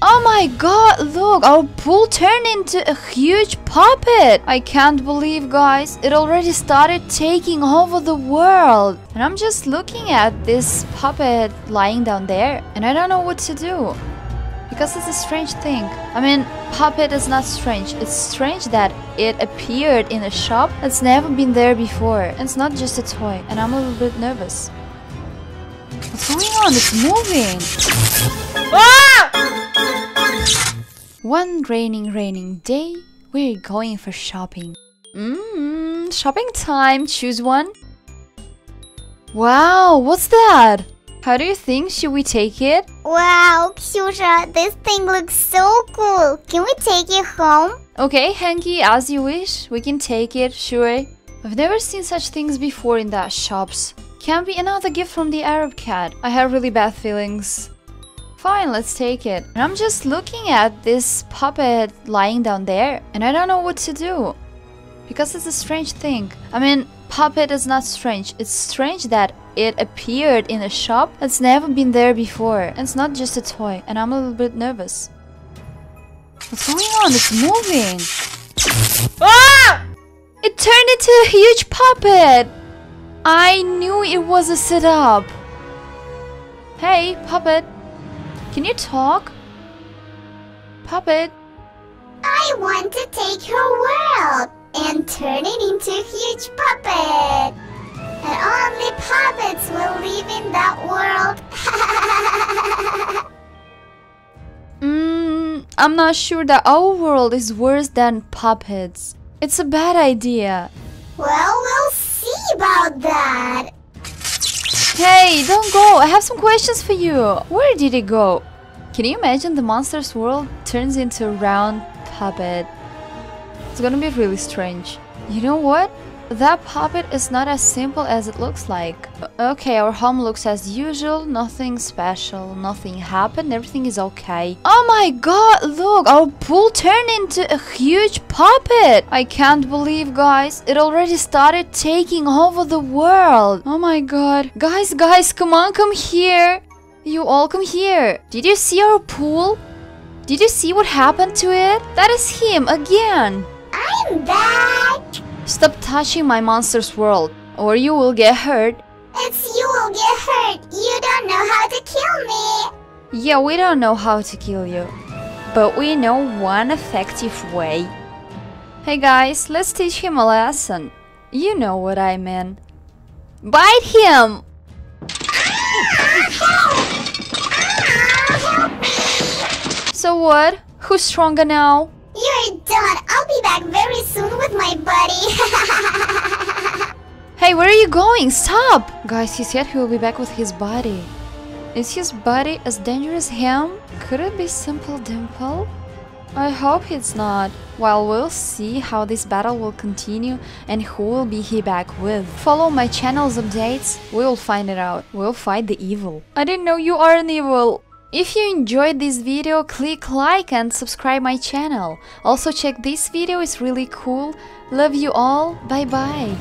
Oh my god, look, our pool turned into a huge pop it. I can't believe, guys, it already started taking over the world. And I'm just looking at this pop it lying down there, and I don't know what to do. Because it's a strange thing. I mean, pop it is not strange. It's strange that it appeared in a shop that's never been there before. It's not just a toy, and I'm a little bit nervous. What's going on? It's moving. Ah! One raining, raining day, we're going for shopping. Mmm, shopping time. Choose one. Wow, what's that? How do you think? Should we take it? Wow, Ksyusha, this thing looks so cool. Can we take it home? Okay, Hanky, as you wish. We can take it, sure. I've never seen such things before in that shops. Can't be another gift from the Arab cat. I have really bad feelings. Fine, let's take it. And I'm just looking at this pop it lying down there, and I don't know what to do. Because it's a strange thing. I mean, pop it is not strange. It's strange that it appeared in a shop that's never been there before. And it's not just a toy, and I'm a little bit nervous. What's going on? It's moving. Ah! It turned into a huge pop it. I knew it was a setup. Hey, pop it. Can you talk? Pop it. I want to take her world and turn it into a huge pop it. And only pop its will live in that world. Mmm, I'm not sure that our world is worse than pop its. It's a bad idea. well, we'll see about that. Hey, don't go. I have some questions for you. Where did it go? Can you imagine the monster's world turns into a round pop it? It's gonna be really strange. You know what? That pop it is not as simple as it looks like. Okay, our home looks as usual, nothing special, nothing happened, everything is okay. Oh my god, look, our pool turned into a huge pop it! I can't believe, guys, it already started taking over the world. Oh my god. Guys, guys, come on, come here. You all come here. Did you see our pool? Did you see what happened to it? That is him again. I'm back. Stop touching my monster's world, or you will get hurt. It's you will get hurt. You don't know how to kill me. Yeah, we don't know how to kill you, but we know one effective way. Hey guys, let's teach him a lesson. You know what I mean. Bite him! So what? Who's stronger now? You're done. I'll be back very Hey, where are you going? Stop! Guys, he said he will be back with his body. Is his body as dangerous as him? Could it be Simple Dimple? I hope it's not. Well, we'll see how this battle will continue and who will be he back with. Follow my channel's updates, we'll find it out. We'll fight the evil. I didn't know you are an evil. If you enjoyed this video, click like and subscribe my channel. Also check this video, it's really cool. Love you all, bye bye.